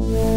you